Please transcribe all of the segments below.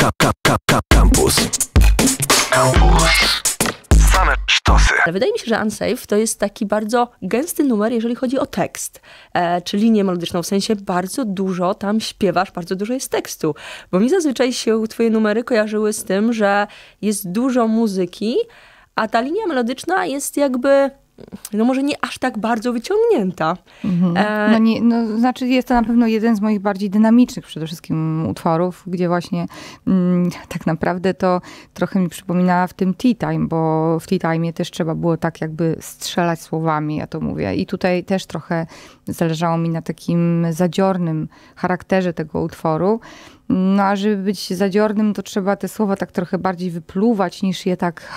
Campus. Campus. Same sztosy. Wydaje mi się, że Unsafe to jest taki bardzo gęsty numer, jeżeli chodzi o tekst, e, czy linię melodyczną, w sensie bardzo dużo tam śpiewasz, bardzo dużo jest tekstu. Bo mi zazwyczaj się twoje numery kojarzyły z tym, że jest dużo muzyki, a ta linia melodyczna jest jakby no może nie aż tak bardzo wyciągnięta. Mhm. E, No, nie, no, znaczy jest to na pewno jeden z moich bardziej dynamicznych przede wszystkim utworów, gdzie właśnie mm, tak naprawdę to trochę mi przypomina w tym Tea Time, bo w Tea Time też trzeba było tak jakby strzelać słowami, ja to mówię. I tutaj też trochę zależało mi na takim zadziornym charakterze tego utworu. No a żeby być zadziornym, to trzeba te słowa tak trochę bardziej wypluwać, niż je tak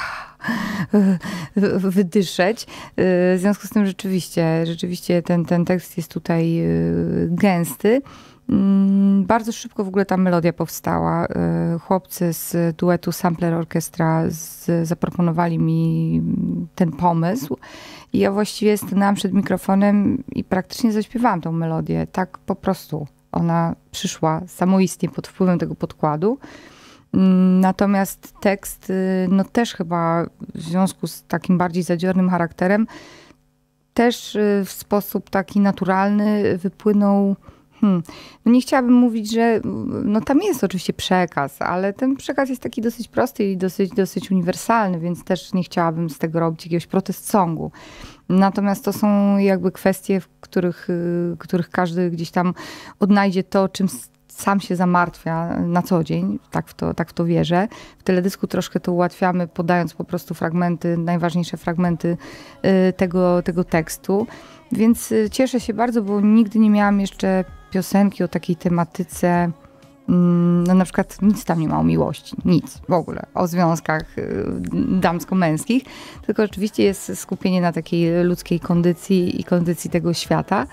wydyszeć. W związku z tym rzeczywiście, rzeczywiście ten, ten tekst jest tutaj y, gęsty. Mm, Bardzo szybko w ogóle ta melodia powstała. Y, Chłopcy z duetu Sampler Orchestra z, zaproponowali mi ten pomysł. I ja właściwie stanęłam przed mikrofonem i praktycznie zaśpiewałam tą melodię. Tak po prostu. Ona przyszła samoistnie pod wpływem tego podkładu. Mm, Natomiast tekst, y, no też chyba w związku z takim bardziej zadziornym charakterem, też y, w sposób taki naturalny wypłynął. Hmm, no nie chciałabym mówić, że y, no tam jest oczywiście przekaz, ale ten przekaz jest taki dosyć prosty i dosyć, dosyć uniwersalny, więc też nie chciałabym z tego robić jakiegoś protest songu. Natomiast to są jakby kwestie, w których, których każdy gdzieś tam odnajdzie to, czym sam się zamartwia na co dzień, tak w to, tak w to wierzę. W teledysku troszkę to ułatwiamy, podając po prostu fragmenty, najważniejsze fragmenty y, tego, tego tekstu. Więc y, cieszę się bardzo, bo nigdy nie miałam jeszcze piosenki o takiej tematyce. mm, No na przykład nic tam nie ma o miłości, nic w ogóle, o związkach y, damsko-męskich, tylko oczywiście jest skupienie na takiej ludzkiej kondycji i kondycji tego świata.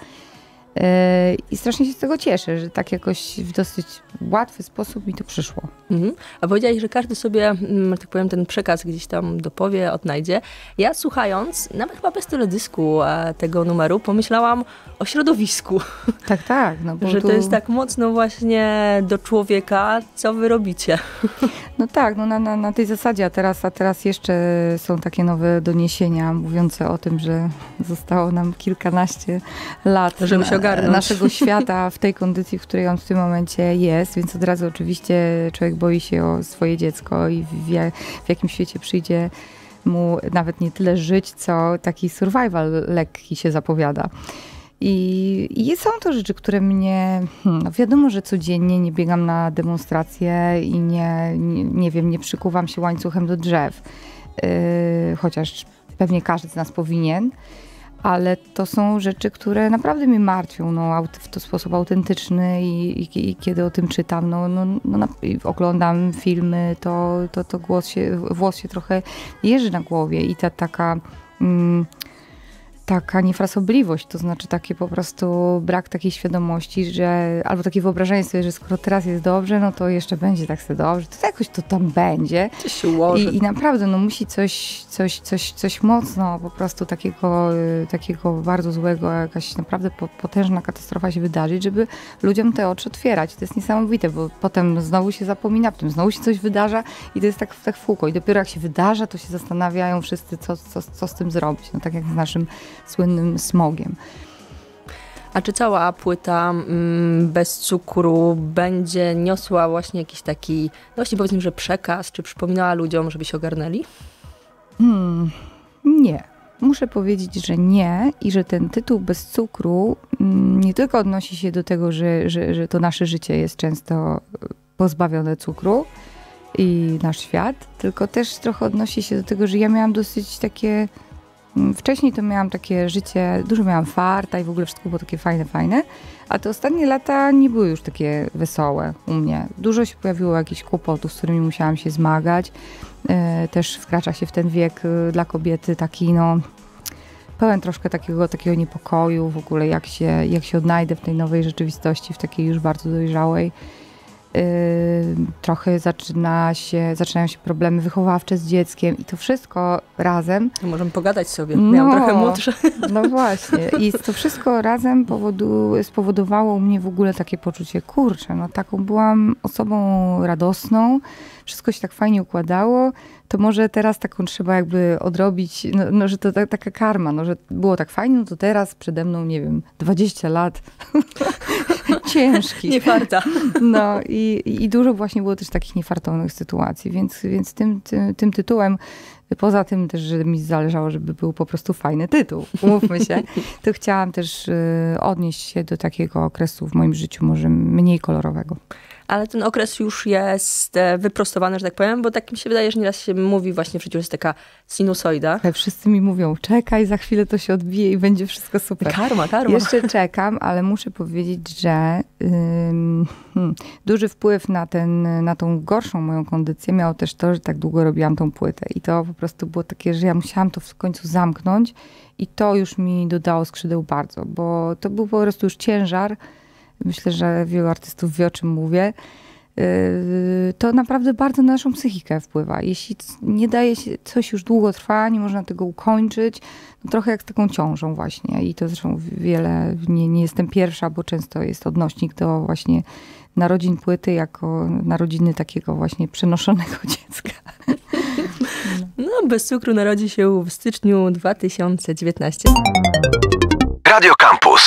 E, I strasznie się z tego cieszę, że tak jakoś w dosyć łatwy sposób mi to przyszło. Mhm. A powiedziałeś, że każdy sobie, mm, tak powiem, ten przekaz gdzieś tam dopowie, odnajdzie. Ja słuchając, nawet chyba bez teledysku e, tego numeru, pomyślałam o środowisku. Tak, tak. No, bo że tu, to jest tak mocno właśnie do człowieka, co wy robicie. No tak, no na, na, na tej zasadzie, a teraz, a teraz jeszcze są takie nowe doniesienia mówiące o tym, że zostało nam kilkanaście lat ogarnąć. naszego świata w tej kondycji, w której on w tym momencie jest, więc od razu oczywiście człowiek boi się o swoje dziecko i w, ja- w jakim świecie przyjdzie mu nawet nie tyle żyć, co taki survival lekki się zapowiada. I, I są to rzeczy, które mnie. Hmm, no wiadomo, że codziennie nie biegam na demonstracje i nie, nie, nie wiem, nie przykuwam się łańcuchem do drzew. Yy, chociaż pewnie każdy z nas powinien. Ale to są rzeczy, które naprawdę mnie martwią no, w to sposób autentyczny i, i, i kiedy o tym czytam, no, no, no, oglądam filmy, to, to, to głos się, włos się trochę jeży na głowie i ta taka mm, taka niefrasobliwość, to znaczy takie po prostu brak takiej świadomości, że albo takie wyobrażenie sobie, że skoro teraz jest dobrze, no to jeszcze będzie tak sobie dobrze, to jakoś to tam będzie. Coś się ułoży. I, I naprawdę, no musi coś, coś, coś, coś mocno po prostu takiego, y, takiego bardzo złego, jakaś naprawdę po- potężna katastrofa się wydarzyć, żeby ludziom te oczy otwierać. To jest niesamowite, bo potem znowu się zapomina, potem znowu się coś wydarza i to jest tak, tak w kółko. I dopiero jak się wydarza, to się zastanawiają wszyscy, co, co, co z tym zrobić. No tak jak z naszym słynnym smogiem. A czy cała płyta mm, bez cukru będzie niosła właśnie jakiś taki, no właśnie powiedzmy, że przekaz, czy przypominała ludziom, żeby się ogarnęli? Hmm, nie. Muszę powiedzieć, że nie i że ten tytuł bez cukru mm, nie tylko odnosi się do tego, że, że, że to nasze życie jest często pozbawione cukru i nasz świat, tylko też trochę odnosi się do tego, że ja miałam dosyć takie. Mm, Wcześniej to miałam takie życie, dużo miałam farta i w ogóle wszystko było takie fajne, fajne, a te ostatnie lata nie były już takie wesołe u mnie. Dużo się pojawiło jakichś kłopotów, z którymi musiałam się zmagać. E, też wkracza się w ten wiek e, dla kobiety taki, no, pełen troszkę takiego, takiego niepokoju w ogóle, jak się, jak się odnajdę w tej nowej rzeczywistości, w takiej już bardzo dojrzałej. Trochę zaczyna się, zaczynają się problemy wychowawcze z dzieckiem i to wszystko razem. Możemy pogadać sobie. No, Miałam trochę młodsze. No właśnie. I to wszystko razem powodu, spowodowało u mnie w ogóle takie poczucie, kurczę, no taką byłam osobą radosną, wszystko się tak fajnie układało, to może teraz taką trzeba jakby odrobić, no, no że to tak, taka karma, no, że było tak fajnie, no to teraz przede mną, nie wiem, 20 lat ciężkich. Niefarta. No i, i dużo właśnie było też takich niefartownych sytuacji, więc, więc tym, tym, tym tytułem Poza tym też, że mi zależało, żeby był po prostu fajny tytuł, umówmy się, to chciałam też y, odnieść się do takiego okresu w moim życiu, może mniej kolorowego ale ten okres już jest e, wyprostowany, że tak powiem, bo tak mi się wydaje, że nieraz się mówi właśnie w życiu, jest taka sinusoida. Ale wszyscy mi mówią, czekaj, za chwilę to się odbije i będzie wszystko super. Karma, karma. Jeszcze czekam, ale muszę powiedzieć, że ym, hmm, duży wpływ na, ten, na tą gorszą moją kondycję miało też to, że tak długo robiłam tą płytę i to po prostu było takie, że ja musiałam to w końcu zamknąć i to już mi dodało skrzydeł bardzo, bo to był po prostu już ciężar, myślę, że wielu artystów wie o czym mówię, yy, to naprawdę bardzo na naszą psychikę wpływa. Jeśli nie daje się, coś już długo trwa, nie można tego ukończyć, no trochę jak z taką ciążą właśnie. I to zresztą wiele, nie, nie jestem pierwsza, bo często jest odnośnik do właśnie narodzin płyty jako narodziny takiego właśnie przenoszonego dziecka. No, bez cukru narodzi się w styczniu 2019. Radio Campus.